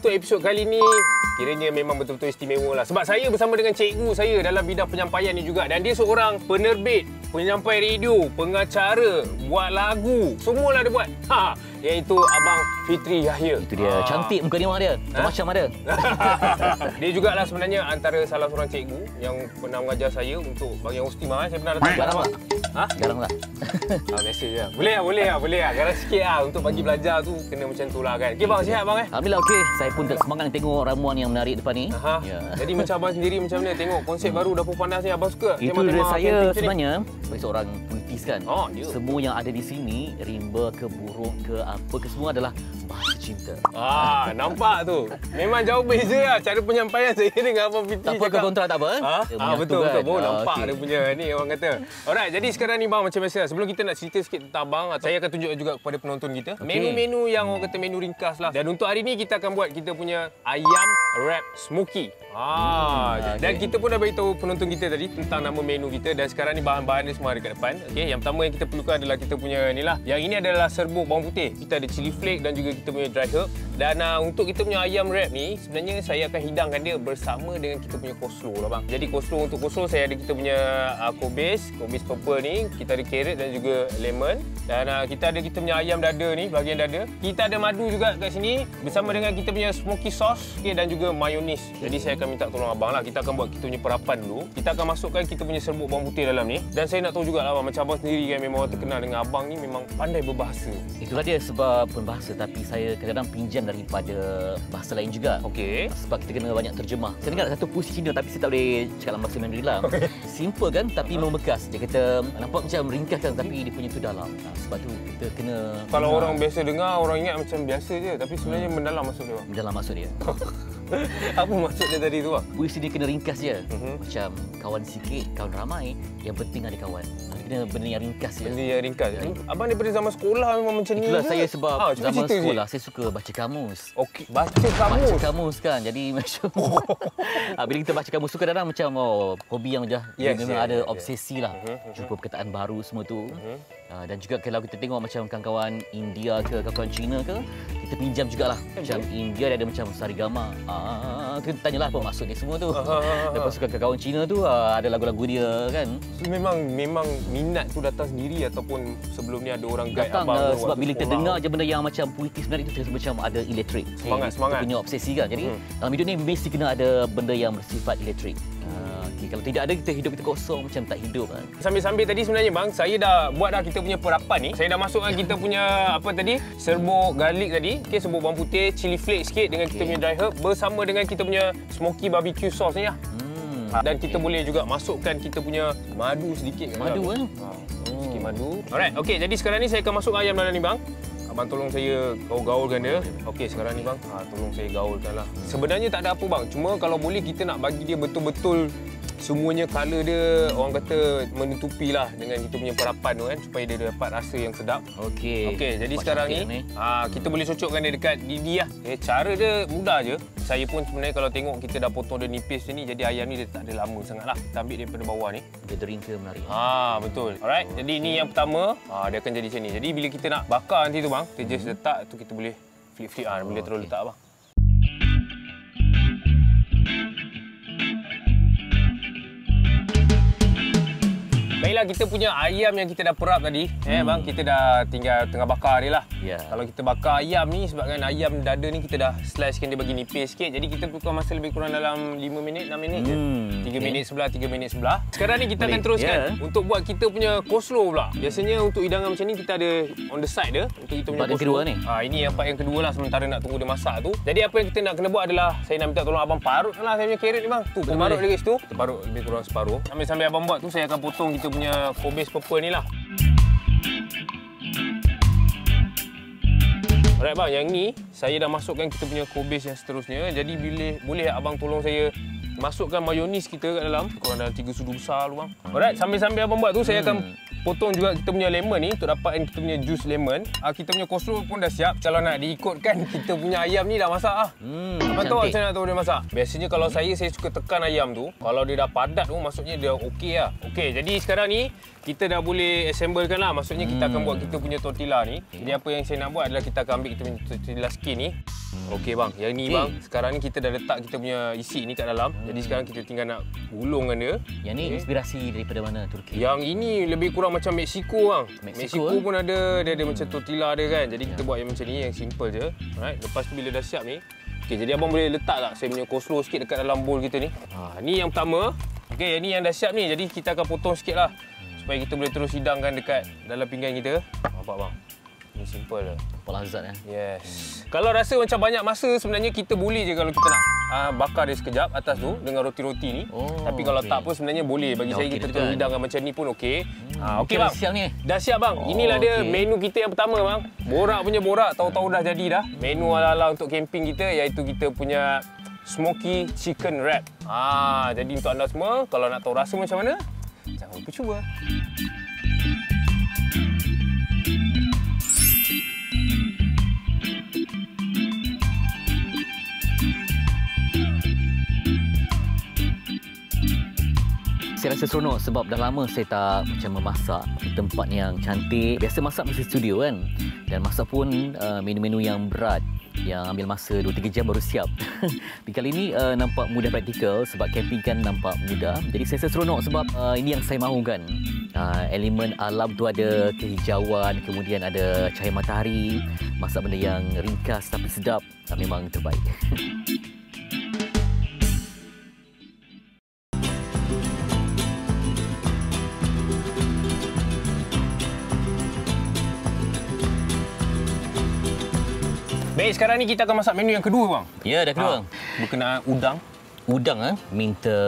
ha, untuk episod kali ni kiranya memang betul-betul istimewa lah. Sebab saya bersama dengan cikgu saya dalam bidang penyampaian ni juga. Dan dia seorang penerbit, penyampai radio, pengacara, buat lagu. Semualah dia buat. Ha, iaitu Abang Fitri Yahya. Itu dia. Ha. Cantik muka dia mak dia. Macam ada. dia jugalah sebenarnya antara salah seorang cikgu yang pernah mengajar saya untuk bahagian Ustima. Saya pernah datang. Garang tak? Ha? Garang tak? Ah, biasa je. Boleh lah, boleh lah, boleh lah. Garang sikit lah untuk bagi belajar tu kena macam tu lah kan. Okey bang, sihat bang eh? Alhamdulillah okey. Saya pun semangat nak tengok ramuan yang menarik depan ni. Aha. Ya. Jadi macam abang sendiri macam mana tengok konsep baru dapur panas ni abang suka? Itu dia saya ni? sebenarnya sebagai seorang politis kan. Oh, dia. Semua yang ada di sini, rimba ke buruk ke apa ke semua adalah bahasa cinta. Ah, nampak tu. Memang jauh beza lah cara penyampaian saya dengan abang Fitri. Tak apa ke kontrak tak apa. Ha? Ah, menyatu betul kan. betul. Oh, Ah, nampak okey. dia punya ni orang kata. Alright, jadi sekarang ni bang macam biasa. Sebelum kita nak cerita sikit tentang bang, saya akan tunjuk juga kepada penonton kita Okey. menu-menu yang orang kata menu ringkas lah. Dan untuk hari ni kita akan buat kita punya ayam wrap smoky. Ah, Hmm, dan okey. kita pun dah beritahu penonton kita tadi tentang nama menu kita dan sekarang ni bahan-bahan dia semua ada kat depan. Okey, yang pertama yang kita perlukan adalah kita punya ni lah. Yang ini adalah serbuk bawang putih. Kita ada chili flake dan juga kita punya dry herb. Dan uh, untuk kita punya ayam wrap ni sebenarnya saya akan hidangkan dia bersama dengan kita punya coleslaw lah bang. Jadi coleslaw untuk coleslaw saya ada kita punya uh, kobis, kobis purple ni, kita ada carrot dan juga lemon dan uh, kita ada kita punya ayam dada ni, bahagian dada. Kita ada madu juga kat sini bersama dengan kita punya smoky sauce okay, dan juga mayonis. Jadi saya akan minta tolong abang lah. Kita akan buat kita punya perapan dulu. Kita akan masukkan kita punya serbuk bawang putih dalam ni. Dan saya nak tahu juga lah abang, macam abang sendiri kan memang orang terkenal dengan abang ni memang pandai berbahasa. Itulah dia sebab berbahasa tapi saya kadang-kadang pinjam daripada bahasa lain juga. Okey. Sebab kita kena banyak terjemah. Saya dengar satu puisi Cina tapi saya tak boleh cakap dalam bahasa Mandarin lah. Simple kan tapi membekas. Dia kata nampak macam ringkas kan tapi dia punya tu dalam. Ha, sebab tu kita kena Kalau dengar orang biasa dengar, orang ingat macam biasa je. Tapi sebenarnya mendalam maksud dia bang. dalam maksud dia. Apa maksud dia tadi tu bang? Puisi dia kena ringkas je. Mhm. Macam kawan sikit, kawan ramai, yang penting ada kawan. Ha, Kena benda yang ringkas je. Benda yang ringkas. Abang daripada zaman sekolah memang macam ni Itulah saya sebab cuba zaman sekolah saya suka baca kamus. Okey, baca kamus. Baca kamus kan. Jadi macam Ah, bila kita baca kamus tu kadang-kadang macam oh, hobi yang dah Yes, memang yes, ada yes, obsesi lah. Mhm, mhm. Jumpa perkataan baru semua tu. Ah, dan juga kalau kita tengok macam kawan-kawan India ke kawan-kawan Cina ke, kita pinjam jugalah. Macam India dia ada macam sarigama. Ah, kita tanyalah apa maksud ni semua tu. Ah, Lepas tu kawan Cina tu ah, ada lagu-lagu dia kan. So, memang memang minat tu datang sendiri ataupun sebelum ni ada orang guide Datang abang uh, sebab bila kita sekolah? dengar je benda yang macam puitis menarik tu terasa macam ada elektrik. Semangat, Kita semangat. punya obsesi kan. Jadi Mhm. dalam hidup ni mesti kena ada benda yang bersifat elektrik. Okay, kalau tidak ada kita hidup kita kosong macam tak hidup kan. Sambil-sambil tadi sebenarnya bang, saya dah buat dah kita punya perapan ni. Saya dah masukkan kita punya apa tadi? Serbuk garlic tadi. Okey, serbuk bawang putih, chili flake sikit dengan kita Okey. punya dry herb bersama dengan kita punya smoky barbecue sauce ni lah. Hmm. Dan kita boleh juga masukkan kita punya madu sedikit kat Madu, eh? Ha, sikit madu. Alright, okey. Jadi sekarang ni saya akan masukkan ayam dalam ni bang. Abang tolong saya gaul-gaulkan dia. Okey, sekarang ni bang. Ha, tolong saya gaulkan lah. Sebenarnya tak ada apa bang. Cuma kalau boleh kita nak bagi dia betul-betul semuanya colour dia orang kata menutupi lah dengan kita punya perapan tu kan supaya dia dapat rasa yang sedap. Okey. Okey, jadi Nampak sekarang cantik ni, ha, kita boleh cocokkan dia dekat gigi lah. Okay, cara dia mudah je. Saya pun sebenarnya kalau tengok kita dah potong dia nipis macam ni, jadi ayam ni dia tak ada lama sangat lah. Kita ambil daripada bawah ni. Gathering ke menarik. Ha, betul. Alright, jadi ini yang pertama. Ha, dia akan jadi macam ni. Jadi bila kita nak bakar nanti tu bang, kita just letak tu kita boleh flip-flip. Ha, boleh terus okey. letak bang. Baiklah kita punya ayam yang kita dah perap tadi, eh bang, kita dah tinggal tengah bakar dia lah. Ya. Kalau kita bakar ayam ni sebabkan ayam dada ni kita dah slicekan dia bagi nipis sikit. Jadi kita perlukan masa lebih kurang dalam 5 minit, 6 minit je. Hmm, 3 okey. minit sebelah, 3 minit sebelah. Sekarang ni kita Boleh. akan teruskan Ya. untuk buat kita punya coleslaw pula. Biasanya untuk hidangan macam ni kita ada on the side dia untuk kita punya Part yang coleslaw. kedua ni? Ha, ini yang part yang kedua lah sementara nak tunggu dia masak tu. Jadi apa yang kita nak kena buat adalah saya nak minta tolong abang parut lah saya punya carrot ni bang. Tu, parut kat situ. Kita parut lebih kurang separuh. Sambil-sambil abang buat tu saya akan potong kita punya kobis purple ni lah. Alright bang, yang ni saya dah masukkan kita punya kobis yang seterusnya. Jadi boleh boleh abang tolong saya masukkan mayonis kita kat dalam. Kurang dalam 3 sudu besar lu bang. Alright, sambil-sambil abang buat tu saya akan potong juga kita punya lemon ni untuk dapatkan kita punya jus lemon. Ah kita punya coleslaw pun dah siap. Kalau nak diikutkan kita punya ayam ni dah masak ah. Hmm, Abang tahu macam mana tahu dia masak? Biasanya kalau saya, saya suka tekan ayam tu. Kalau dia dah padat tu, maksudnya dia okey lah. Okey, jadi sekarang ni kita dah boleh assemblekan lah. Maksudnya kita akan buat kita punya tortilla ni. Jadi apa yang saya nak buat adalah kita akan ambil kita punya tortilla skin ni. Okey bang, yang ni Okey. bang, sekarang ni kita dah letak kita punya isi ni kat dalam. Jadi sekarang kita tinggal nak gulungkan dia. Yang ni Okey. inspirasi daripada mana Turki? Yang ini lebih kurang macam Mexico bang. Mexico, Mexico pun ada, dia ada macam tortilla dia kan. Jadi kita Ya. buat yang macam ni, yang simple je. Alright, lepas tu bila dah siap ni. Okey, jadi abang boleh letak tak saya punya coleslaw sikit dekat dalam bowl kita ni. Ha, ni yang pertama. Okey, yang ni yang dah siap ni. Jadi kita akan potong sikit lah. Supaya kita boleh terus hidangkan dekat dalam pinggan kita. Nampak bang? Ni simple lah. Pola Azad eh. Yes. Kalau rasa macam banyak masa sebenarnya kita boleh je kalau kita nak uh, bakar dia sekejap atas tu dengan roti-roti ni. Oh, Tapi kalau okey. tak pun sebenarnya boleh. Bagi Dah saya okey kita dah terus kan? hidangkan macam ni pun okey. Ah okey dah bang. siap ni? Dah siap bang. Oh, Inilah dia okey. menu kita yang pertama bang. Borak punya borak tahu-tahu dah jadi dah. Menu ala-ala untuk camping kita iaitu kita punya smoky chicken wrap. Ah jadi untuk anda semua kalau nak tahu rasa macam mana jangan lupa cuba. Saya rasa seronok sebab dah lama saya tak macam memasak di tempat yang cantik. Biasa masak mesti studio kan. Dan masak pun uh, menu-menu yang berat yang ambil masa 2-3 jam baru siap. Tapi kali ini uh, nampak mudah praktikal sebab camping kan nampak mudah. Jadi saya rasa seronok sebab uh, ini yang saya mahukan. Uh, elemen alam tu ada kehijauan, kemudian ada cahaya matahari, masak benda yang ringkas tapi sedap. Uh, memang terbaik. Baik, sekarang ni kita akan masak menu yang kedua bang. ya, dah kedua. Ah, berkenaan udang. Udang eh, minta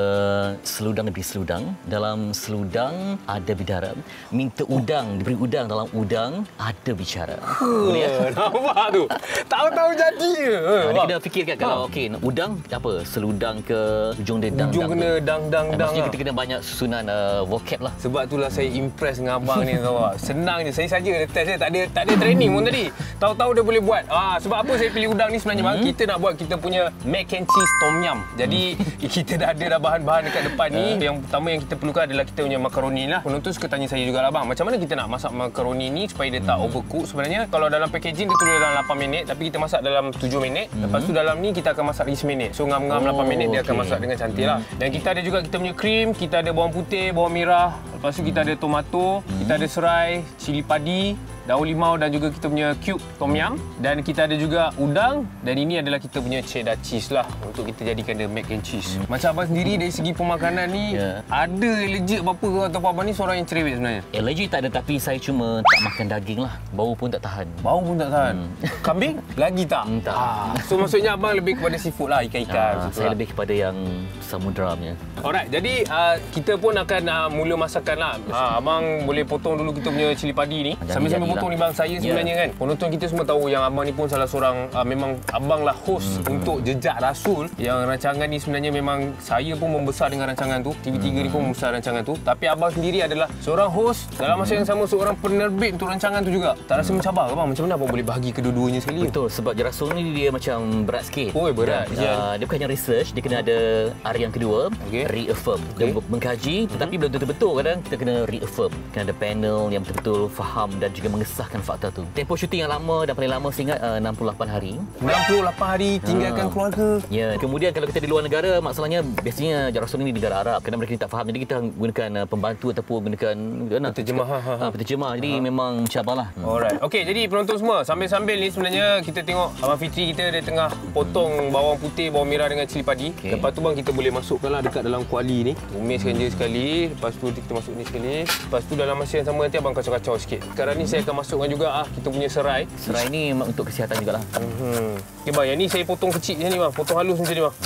seludang diberi seludang. Dalam seludang ada bidara. Minta udang diberi udang. Dalam udang ada bicara. Boleh ya? Eh, Nampak tu. Tahu-tahu jadi je. Ha, dia Bang. kena fikirkan kalau okey udang apa seludang ke ujung dia dang Ujung kena dang-dang-dang. Maksudnya lah. kita kena banyak susunan uh, vocab lah. Sebab itulah saya impress dengan abang ni tahu tak. Senang je. Saya saja ada test dia. Tak ada tak ada training pun tadi. Tahu-tahu dia boleh buat. Ah sebab apa saya pilih udang ni sebenarnya bang? Kita nak buat kita punya mac and cheese tom yum. Jadi kita dah ada dah bahan-bahan dekat depan ni. Yang pertama yang kita perlukan adalah kita punya makaroni lah. Penonton suka tanya saya jugalah bang, macam mana kita nak masak makaroni ni supaya dia tak overcook? Sebenarnya kalau dalam packaging dia tulis dalam 8 minit tapi kita masak dalam 7 minit. Lepas tu dalam ni kita akan masak lagi 10 minit. So ngam-ngam Oh, 8 minit dia akan okey. masak dengan cantik lah. Dan kita ada juga kita punya krim, kita ada bawang putih, bawang merah, lepas tu kita ada tomato, kita ada serai, cili padi, daun limau dan juga kita punya cube tom yum dan kita ada juga udang dan ini adalah kita punya cheddar cheese lah untuk kita jadikan dia mac and cheese. Macam abang sendiri dari segi pemakanan ni Ya. ada legit bapa ke atau abang ni seorang yang cerewet sebenarnya? Allergi tak ada tapi saya cuma tak makan daging lah. Bau pun tak tahan. Bau pun tak tahan. Kambing? Lagi tak? Hmm, tak. Ah, so maksudnya abang lebih kepada seafood lah, ikan-ikan. Ah, saya lah. lebih kepada yang samudra punya. Alright, jadi uh, kita pun akan uh, mula masakan lah. Uh, abang boleh potong dulu kita punya cili padi ni. Sambil-sambil potong ni bang, saya sebenarnya kan. Penonton kita semua tahu yang abang ni pun salah seorang, uh, memang abang lah host Hmm. untuk Jejak Rasul. Yang rancangan ni sebenarnya memang saya pun membesar dengan rancangan tu. TV3 ni Hmm. pun membesar rancangan tu. Tapi abang sendiri adalah seorang host, dalam masa yang sama seorang penerbit untuk rancangan tu juga. Tak rasa mencabar ke bang? Macam mana abang boleh bahagi kedua-duanya sekali? Betul sebab jerasul ni dia macam berat sikit. Oi, berat. Dan, Ya. uh, dia bukan hanya research, dia kena ada hari yang kedua, Okey. reaffirm. Dia Okey. mengkaji tetapi belum tentu betul kadang kita kena reaffirm. Kena ada panel yang betul-betul faham dan juga mengesahkan fakta tu. Tempoh syuting yang lama dan paling lama saya ingat uh, 68 hari. 68 hari tinggalkan Ah. keluarga. Ya, kemudian kalau kita di luar negara masalahnya biasanya Jerasul ini di negara Arab kerana mereka ni tak faham. Jadi kita gunakan uh, pembantu ataupun gunakan uh, Penterjemah, ha, ha, ha. Uh, penterjemah. Jadi memang cabarlah. Hmm. Alright. Okey, jadi penonton semua, sambil-sambil ni sebenarnya kita tengok Abang Fitri kita dia tengah potong bawang putih, bawang merah dengan cili padi. Okey. Lepas tu bang kita boleh masukkanlah dekat dalam kuali ni. Tumiskan je sekali, lepas tu kita masuk ni sekali. Lepas tu dalam masa yang sama nanti abang kacau-kacau sikit. Sekarang ni saya akan masukkan juga ah kita punya serai. Serai ni memang untuk kesihatan jugalah. Hmm. Okey bang, yang ni saya potong kecil macam ni bang, potong halus macam ni bang.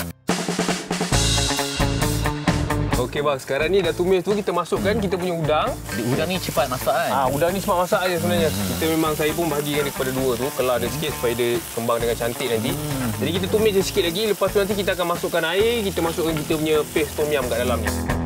Okey bang, sekarang ni dah tumis tu kita masukkan kita punya udang. Udang ni cepat masak kan? Ah, udang ni cepat masak aja sebenarnya. Kita memang saya pun bahagikan dia kepada dua tu, kelar dia sikit supaya dia kembang dengan cantik nanti. Jadi kita tumis je sikit lagi, lepas tu nanti kita akan masukkan air, kita masukkan kita punya paste tom yum kat dalam ni.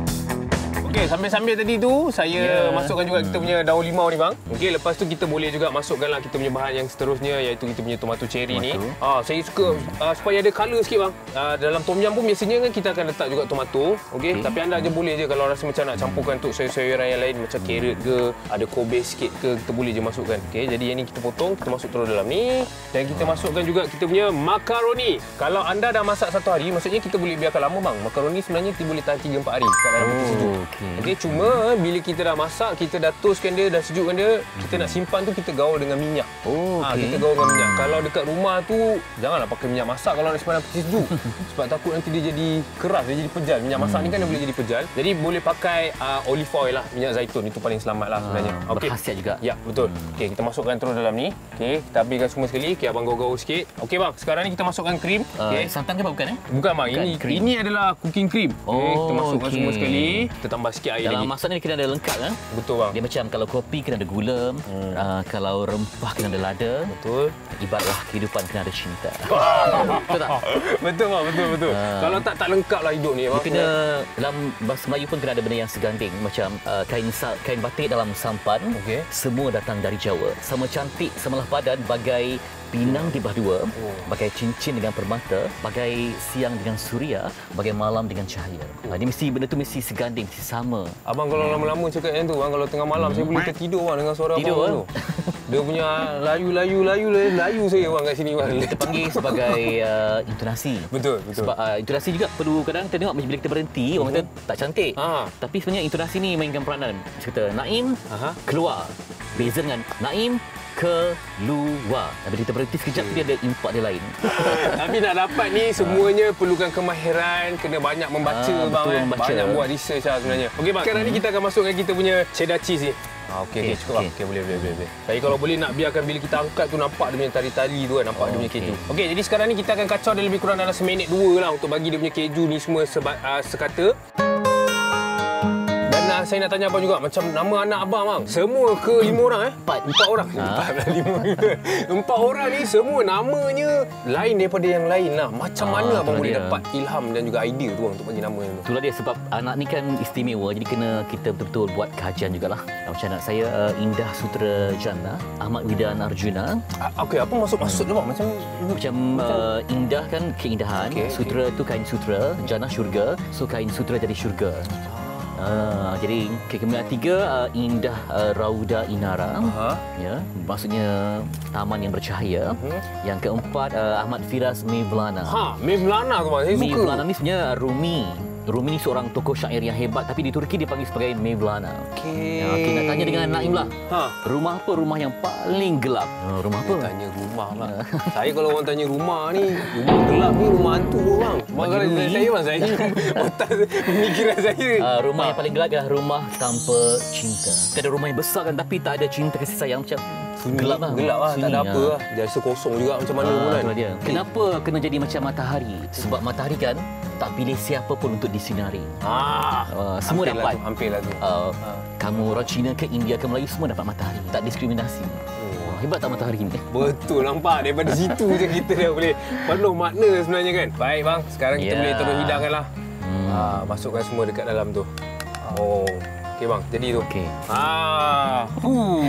Okey, sambil-sambil tadi tu saya Ya. masukkan juga kita punya daun limau ni bang. Okey, lepas tu kita boleh juga masukkanlah kita punya bahan yang seterusnya iaitu kita punya tomato cherry ni. Tomato. Ah, saya suka uh, supaya ada colour sikit bang. Uh, dalam tom yum pun biasanya kan kita akan letak juga tomato. Okey, Okey. tapi anda je boleh je kalau rasa macam nak campurkan untuk sayur-sayuran yang lain macam carrot ke, ada kobe sikit ke, kita boleh je masukkan. Okey, jadi yang ni kita potong, kita masuk terus dalam ni dan kita masukkan juga kita punya makaroni. Kalau anda dah masak satu hari, maksudnya kita boleh biarkan lama bang. Makaroni sebenarnya kita boleh tahan 3 4 hari kat dalam peti sejuk. Oh, okey. Cuma bila kita dah masak, kita dah toastkan dia, dah sejukkan dia, kita nak simpan tu kita gaul dengan minyak. Oh, Ha, okey. kita gaul dengan minyak. Kalau dekat rumah tu, janganlah pakai minyak masak kalau nak simpan peti sejuk. Sebab takut nanti dia jadi keras, dia jadi pejal. Minyak masak ni kan dia boleh jadi pejal. Jadi boleh pakai uh, olive oil lah, minyak zaitun. Itu paling selamat lah sebenarnya. Ah, Okey. berkhasiat juga. Ya, betul. Okey, kita masukkan terus dalam ni. Okey, kita habiskan semua sekali. Okey, abang gaul-gaul sikit. Okey bang, sekarang ni kita masukkan krim. Uh, Okey. santan ke bukan eh? Bukan bang, Bukan, ini krim. ini adalah cooking cream. Okey, kita Oh, masukkan okey. semua sekali. Kita tambah sikit air Dalam lagi. masak ni kena ada lengkap kan? Betul bang. Dia macam kalau kopi kena ada gula, hmm. uh, kalau rempah kena ada lada, Betul. ibaratlah kehidupan kena ada cinta. Betul tak? betul bang, betul betul. Ah. Kalau tak tak lengkap lah hidup ni Dia bang. kena dalam bahasa Melayu pun kena ada benda yang seganding macam uh, kain kain batik dalam sampan Okey. semua datang dari Jawa sama cantik samalah padan bagai pinang di belah dua Oh. bagai cincin dengan permata bagai siang dengan suria bagai malam dengan cahaya oh. dia mesti benda tu mesti seganding mesti sama Abang kalau lama-lama cakap yang tu bang, kalau tengah malam saya boleh tertidur bang dengan suara Tidur, abang tu. Dia punya layu-layu layu layu saya bang kat sini bang. kita panggil sebagai uh, intonasi Betul, betul. Sebab uh, intonasi juga perlu kadang kita tengok bila kita berhenti orang kata tak cantik. Ah. Tapi sebenarnya intonasi ni mainkan peranan. Kata Naim Aha. keluar. Beza dengan Naim keluar. Bila kita berhenti sekejap dia ada impak dia lain. Tapi nak dapat ni semuanya perlukan kemahiran, kena banyak membaca bang betul, eh. membaca. Banyak buat research lah sebenarnya. Okey bang, sekarang ni kita akan masukkan kita punya cheddar cheese ni. Ah, okey, okey, Okey, cukup bang. okey. Okey, boleh, boleh, boleh, boleh. Saya kalau boleh nak biarkan bila kita angkat tu nampak dia punya tali-tali tu kan, nampak dia punya keju. Okey, jadi sekarang ni kita akan kacau dia lebih kurang dalam seminit dua lah untuk bagi dia punya keju ni semua seba, uh, sekata. Saya nak tanya abang juga, macam nama anak abang bang, semua ke lima orang eh? Empat. Empat orang? Ha? Empat lah lima. Empat orang ni semua namanya lain daripada yang lain lah. Macam Ah, mana abang boleh dia. dapat ilham dan juga idea tu untuk bagi nama tu? Itulah dia sebab anak ni kan istimewa jadi kena kita betul-betul buat kajian jugalah. Macam anak saya uh, Indah Sutra Jana, Ahmad Widan Arjuna. Ah, Okey, apa maksud-maksud tu bang? Macam Macam uh, indah kan keindahan, Okey, sutra tu kain sutra, jannah syurga, so kain sutra jadi syurga. Ah, jadi okay, kemudian tiga uh, indah uh, rauda inara. Aha. Ya, maksudnya taman yang bercahaya. Mhm. Yang keempat uh, Ahmad Firas Mevlana. Ha, Mevlana tu bang. Saya suka. Mevlana ni sebenarnya Rumi. Rumi ni seorang tokoh syair yang hebat tapi di Turki dipanggil sebagai Mevlana. Okey. Ya, okay, nak tanya dengan Naim lah. Ha. Rumah apa rumah yang paling gelap? Uh, rumah apa? Dia tanya rumah bang. saya kalau orang tanya rumah ni, rumah gelap ni rumah hantu. Bang Bagi kalau Rumi. saya bang, saya otak pemikiran saya. Uh, rumah yang paling gelap adalah rumah tanpa cinta. Kita ada rumah yang besar kan tapi tak ada cinta kasih sayang macam gelap lah. Gelap lah, tak Sunyi, ada ah. apa lah. Dia rasa kosong juga macam mana pun Ah, kan. itulah dia. Kenapa kena jadi macam matahari? Sebab matahari kan tak pilih siapa pun untuk disinari. Ah, Uh, semua hampir dapat. Lah tu, hampir lah tu. Uh, Ah. kamu orang Cina ke India ke Melayu semua dapat matahari. Tak diskriminasi. Oh, hebat tak matahari ni? Betul nampak daripada situ je kita dah boleh penuh makna sebenarnya kan. Baik bang, sekarang kita Ya. boleh terus hidangkan lah. Hmm. Ah, masukkan semua dekat dalam tu. Oh, okey bang, jadi tu. Okey. Ah, huh.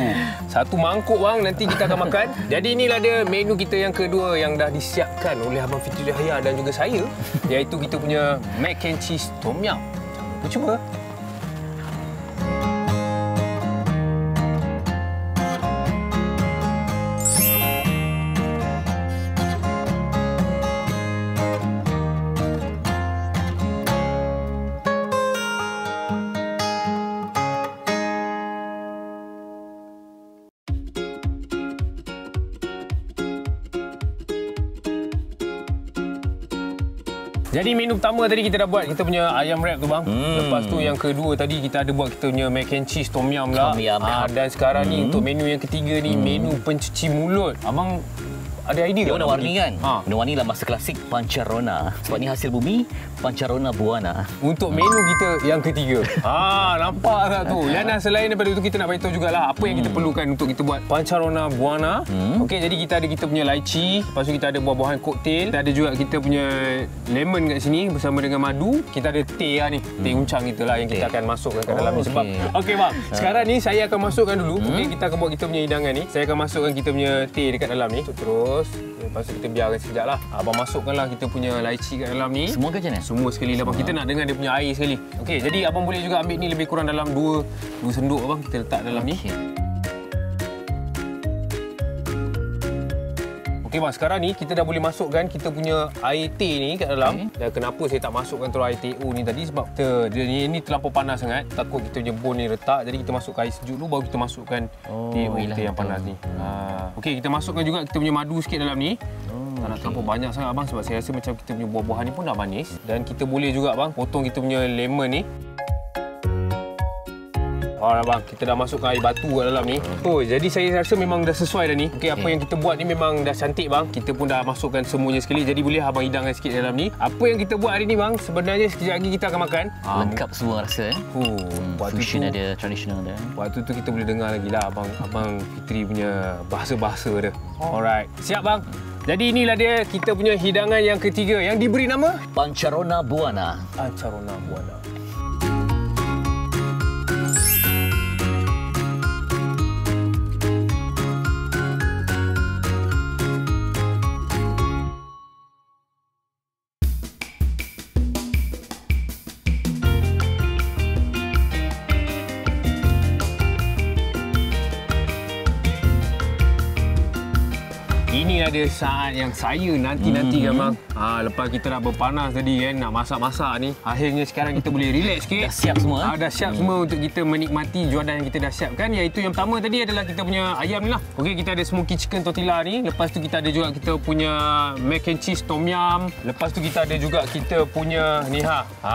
Satu mangkuk bang nanti kita akan makan. Jadi inilah dia menu kita yang kedua yang dah disiapkan oleh Abang Fitri Yahya dan juga saya iaitu kita punya mac and cheese tom yum. Cuba. Jadi menu pertama tadi kita dah buat kita punya ayam wrap tu bang. Hmm. Lepas tu yang kedua tadi kita ada buat kita punya mac and cheese tom yum lah. Tom yum. Ah, dan sekarang ni Hmm. untuk menu yang ketiga ni menu pencuci mulut. Abang ada idea Dia tak warna-warni nak kan? bagi? Ha. Warna-warni lah masa klasik pancarona. Sebab ni hasil bumi, pancarona buana. Untuk menu kita yang ketiga. ha, nampak tak tu? Dan selain daripada itu kita nak beritahu jugalah apa yang kita perlukan untuk kita buat pancarona buana. Hmm. Okey, jadi kita ada kita punya lychee, lepas tu kita ada buah-buahan koktail, kita ada juga kita punya lemon kat sini bersama dengan madu. Kita ada teh lah ni, teh uncang kita lah yang kita akan masukkan ke Oh, dalam ni sebab okey. Bang, sekarang ni saya akan masukkan dulu. Okey, kita akan buat kita punya hidangan ni. Saya akan masukkan kita punya teh dekat dalam ni. Terus lepas tu kita biarkan sekejap lah. Abang masukkanlah kita punya lychee kat dalam ni. Semua ke macam mana? Semua sekali lah bang. Kita nak dengar dia punya air sekali. Okey, jadi abang boleh juga ambil ni lebih kurang dalam dua dua senduk abang. Kita letak dalam ni. Okey. Bang, sekarang ni kita dah boleh masukkan kita punya air teh ni kat dalam. Okey. Dan kenapa saya tak masukkan terus air teh ni tadi sebab kita, dia ni, ni terlampau panas sangat. Takut kita punya bone ni retak. Jadi kita masukkan air sejuk dulu baru kita masukkan Oh, teh kita yang betul. panas ni. Ha. Okey, kita masukkan juga kita punya madu sikit dalam ni. Oh, Tak nak terlampau banyak sangat abang sebab saya rasa macam kita punya buah-buahan ni pun dah manis dan kita boleh juga abang potong kita punya lemon ni. Alright bang, kita dah masukkan air batu kat dalam ni. Oh, jadi saya rasa memang dah sesuai dah ni. Okey, apa Okey. yang kita buat ni memang dah cantik bang. Kita pun dah masukkan semuanya sekali. Jadi boleh abang hidangkan sikit dalam ni. Apa yang kita buat hari ni bang, sebenarnya sekejap lagi kita akan makan. Lengkap semua rasa eh. Oh, Hmm, waktu fusion tu, ada, traditional ada. Waktu tu kita boleh dengar lagi lah abang abang Fitri punya bahasa-bahasa dia. Alright, siap bang. Jadi inilah dia kita punya hidangan yang ketiga yang diberi nama Pancarona buana. Acarona Buana. Ini ada saat yang saya nanti-nantikan bang. Ha, lepas kita dah berpanas tadi kan nak masak-masak ni. Akhirnya sekarang kita boleh relax sikit. Dah siap semua? Ah, dah siap semua untuk kita menikmati juadan yang kita dah siapkan iaitu yang pertama tadi adalah kita punya ayam ni lah. Okey, kita ada smoky chicken tortilla ni. Lepas tu kita ada juga kita punya mac and cheese tom yum. Lepas tu kita ada juga kita punya ni ha. Ha,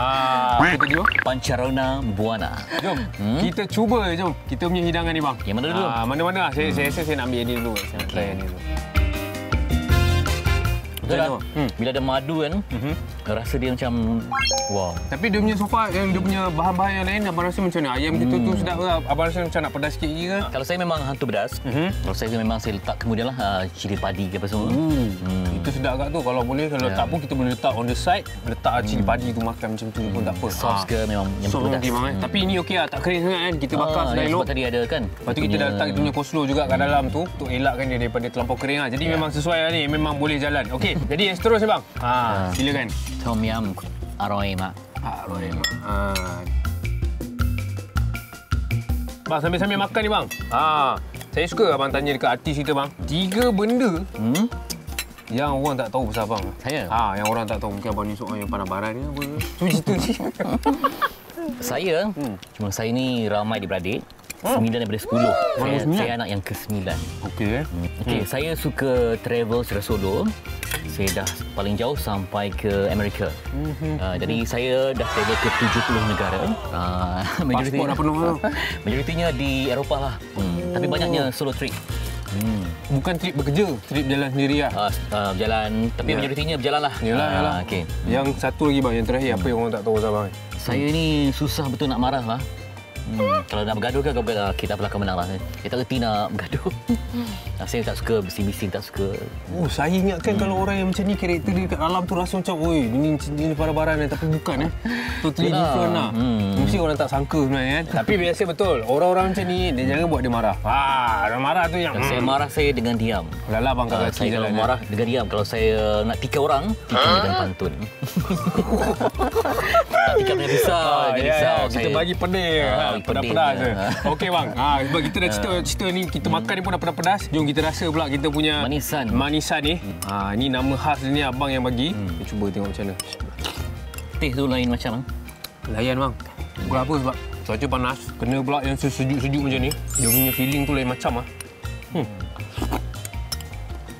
apa tadi oh? Pancarona buana. Jom, kita cuba jom. Kita punya hidangan ni bang. Yang mana dulu? Ah, mana-mana. Saya, saya rasa saya nak ambil yang ni dulu. Saya nak try yang ni dulu. Betul lah. Bang? Bila ada madu kan, Mhm. rasa dia macam wow. Tapi dia punya sofa yang dia punya bahan-bahan yang lain abang rasa macam mana? Ayam kita tu sedap ke? Abang rasa macam nak pedas sikit lagi ke? Kalau saya memang hantu pedas. Mhm. Kalau saya memang saya letak kemudian lah uh, cili padi ke apa semua. Hmm. Itu sedap agak tu. Kalau boleh, kalau Ya. tak pun kita boleh letak on the side. Letak cili padi tu makan macam tu pun tak apa. Sos ke memang yang Sos pedas. bang. eh. Tapi ini okey lah. Tak kering sangat kan. Kita bakar Ah, sedang ya, elok. sebab tadi ada kan. Lepas tu kita dah letak kita punya coleslaw juga kat dalam tu untuk elakkan dia daripada terlampau kering lah. Jadi Ya. memang sesuai lah ni. Memang boleh jalan. Okey. Jadi yang seterusnya bang. Ha, Ah. silakan. Tom yum aroima. Ha, Roy. Ha. Bang, sambil-sambil makan ni bang. Ha. Saya suka abang tanya dekat artis kita bang. Tiga benda Hmm? yang orang tak tahu pasal abang. Saya? Ha, yang orang tak tahu mungkin abang ni seorang yang pandang barat ni apa. Tu cerita. Saya, Hmm. cuma saya ni ramai adik-beradik. Sembilan daripada sepuluh. Saya, Oh, sembilan? saya anak yang ke sembilan. Okey eh. Okey, saya suka travel secara solo. Saya dah paling jauh sampai ke Amerika. Mhm. Uh, jadi saya dah travel ke 70 negara. Uh, Pasport dah penuh. Majoritinya di Eropah lah. Hmm. Tapi banyaknya solo trip. Hmm. Bukan trip bekerja, trip jalan sendiri lah. Uh, uh, berjalan, tapi Ya. majoritinya berjalan lah. Yalah, Ah, yalah. Okey. Yang satu lagi bang, yang terakhir apa yang orang tak tahu pasal abang? Saya ni susah betul nak marah lah. Hmm. Kalau nak bergaduh kan kau bilang kita pula akan menang lah. Saya tak reti nak bergaduh. Ah, saya tak suka bising-bising, tak suka. Oh, saya ingatkan hmm. kalau orang yang macam ni karakter dia kat dalam tu rasa macam, oi, ini ini para-baran tapi bukan eh. Totally Yalah. different lah. Hmm. Mesti orang tak sangka sebenarnya kan. tapi biasa betul, orang-orang macam ni dia jangan buat dia marah. Wah, orang marah tu yang saya marah saya dengan diam. Lala bang kat Uh, kaki saya kalau eh. marah dengan diam. Kalau saya nak tikam orang, tikam dengan pantun. tak tikam dengan ya, ya. Kita Saya- bagi pedih. Ah, Ha, pedih pedas-pedas je. je. Okey bang. Ha, sebab kita dah cerita cerita ni kita makan ni pun dah pedas-pedas. Jom kita rasa pula kita punya Manisan. Manisan ni. Ha, ni nama khas ni abang yang bagi. Kita cuba tengok macam mana. Teh tu lain macam. ah. Layan bang. Bukan apa sebab cuaca panas. Kena pula yang sejuk-sejuk macam ni. Dia punya feeling tu lain macam ah. Hmm.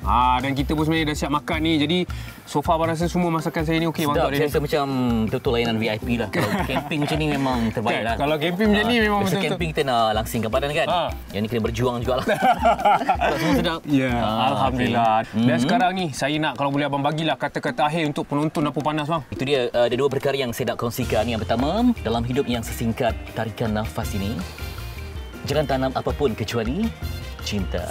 Ha, dan kita pun sebenarnya dah siap makan ni. Jadi so far abang rasa semua masakan saya ni okey bang Sedap, saya rasa macam betul-betul layanan VIP lah. Kalau camping macam ni memang terbaik lah. kalau camping macam ni memang biasa betul-betul. camping kita nak langsingkan badan kan. Ha. Yang ni kena berjuang jugalah. Sebab semua sedap. Ya, Ah, Alhamdulillah. Dan Mhm. sekarang ni saya nak kalau boleh abang bagilah kata-kata akhir untuk penonton apa panas bang. Itu dia uh, ada dua perkara yang saya nak kongsikan. Yang pertama, dalam hidup yang sesingkat tarikan nafas ini, jangan tanam apapun kecuali cinta.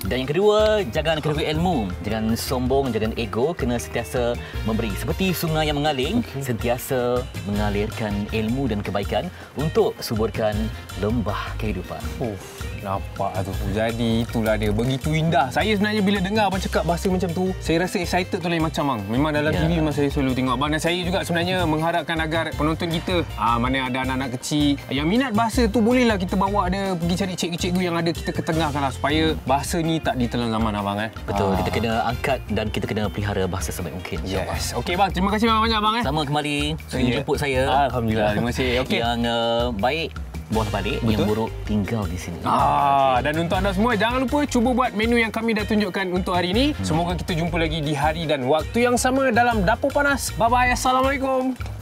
Dan yang kedua, jangan kedua ilmu. Jangan sombong, jangan ego, kena sentiasa memberi. Seperti sungai yang mengalir, sentiasa mengalirkan ilmu dan kebaikan untuk suburkan lembah kehidupan. Oh, nampak tu. Jadi itulah dia. Begitu indah. Saya sebenarnya bila dengar abang cakap bahasa macam tu, saya rasa excited tu lain macam bang. Memang dalam Ya. TV memang saya selalu tengok abang dan saya juga sebenarnya mengharapkan agar penonton kita, ah mana ada anak-anak kecil yang minat bahasa tu bolehlah kita bawa dia pergi cari cikgu-cikgu yang ada kita ketengahkan lah supaya bahasa ni tak ditelan zaman abang eh. Betul, Ah. kita kena angkat dan kita kena pelihara bahasa sebaik mungkin. Yes. Okey bang, terima kasih banyak-banyak bang eh. Sama kembali, sudi Ya. jemput saya. Alhamdulillah, terima kasih. Okey. Yang uh, baik buat balik, yang buruk tinggal di sini. Ah, dan untuk anda semua jangan lupa cuba buat menu yang kami dah tunjukkan untuk hari ini. Semoga kita jumpa lagi di hari dan waktu yang sama dalam Dapur Panas. Bye bye. Assalamualaikum.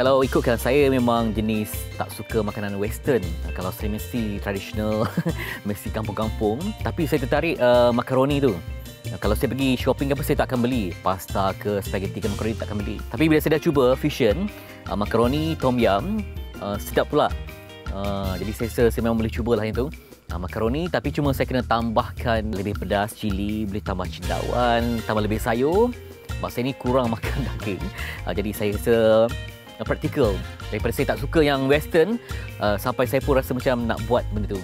Kalau ikutkan saya memang jenis tak suka makanan western. Kalau saya mesti tradisional, mesti kampung-kampung. Tapi saya tertarik uh, makaroni tu. Kalau saya pergi shopping apa saya tak akan beli pasta ke spaghetti ke makaroni tak akan beli. Tapi bila saya dah cuba fusion uh, makaroni tom yum uh, sedap pula. Uh, jadi saya rasa saya memang boleh cubalah yang tu. Uh, makaroni tapi cuma saya kena tambahkan lebih pedas cili, boleh tambah cendawan, tambah lebih sayur. Sebab saya ni kurang makan daging. Uh, jadi saya rasa praktikal. Daripada saya tak suka yang western, uh, sampai saya pun rasa macam nak buat benda tu.